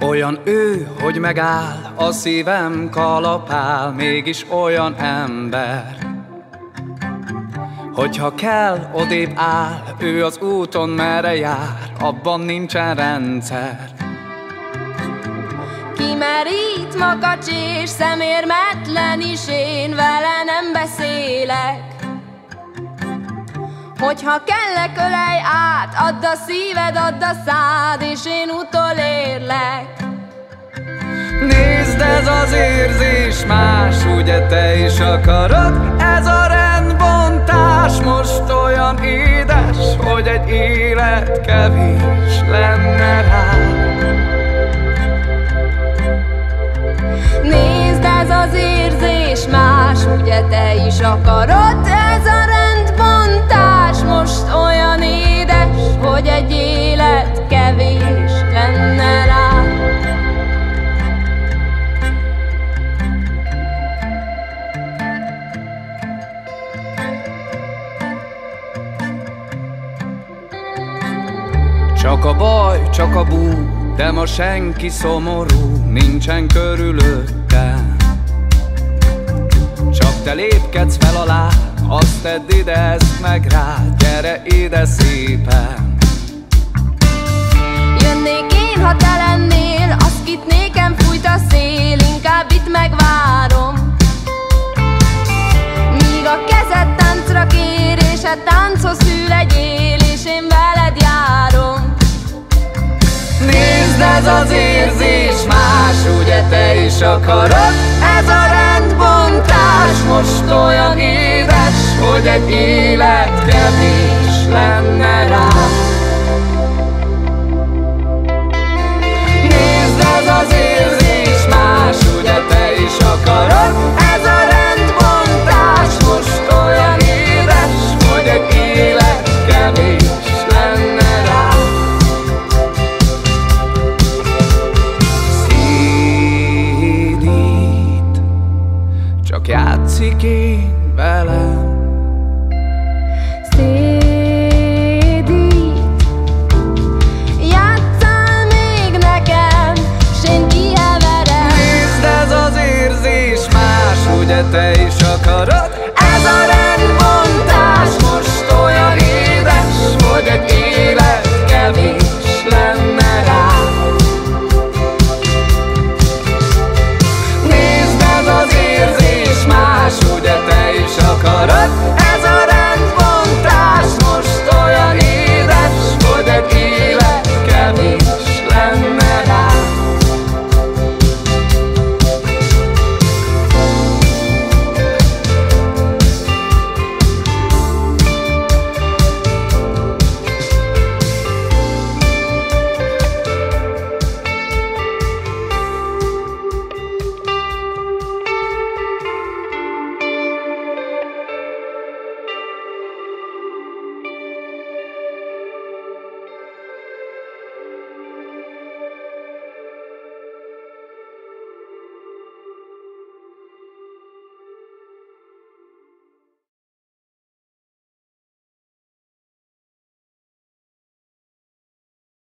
Olyan ő, hogy megáll, a szívem kalapál, mégis olyan ember. Hogyha kell, odébb áll, ő az úton merre jár, abban nincsen rendszer. Kimerít makacs és szemérmetlen is, én vele nem beszélek. Hogyha kellek, ölej át, add a szíved, add a szád, és én utolérlek. Nézd, ez az érzés más, ugye te is akarod? Ez a rendbontás most olyan édes, hogy egy élet kevés lenne rá. Ugye te is akarod? Ez a rendbontás most olyan édes, hogy egy élet kevés lenne rá. Csak a baj, csak a bú, de ma senki szomorú, nincsen körülöttem. Te lépkedsz fel alá, azt tedd ide, ezt meg rá, gyere ide szépen. Jönnék én, ha te lennél, azt kit nékem fújt a szél, inkább itt megvárom. Míg a kezed táncra kér, és a tánchoz hű legyél, és én veled járom. Nézd, ez az érzés más, ugye te is akarod? Ez a most olyan édes, hogy egy élet kevés